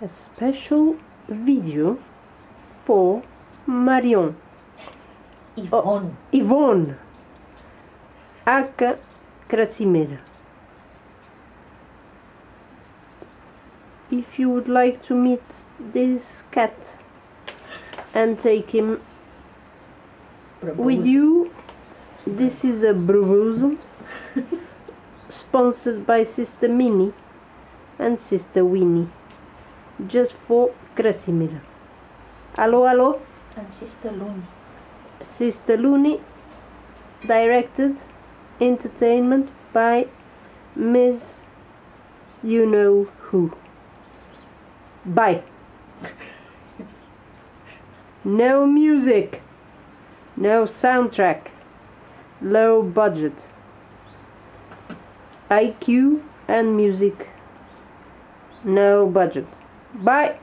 a special video for Marion. Yvonne. Oh, Yvonne, aka Krasimira. If you would like to meet this cat and take him with you, this is a Bruvuzo sponsored by Sister Minnie and Sister Winnie, just for Krasimira. Allo, allo, And Sister Looney. Sister Looney, directed entertainment by Miss You Know Who. Bye. No music, no soundtrack, low budget. IQ and music, no budget. Bye.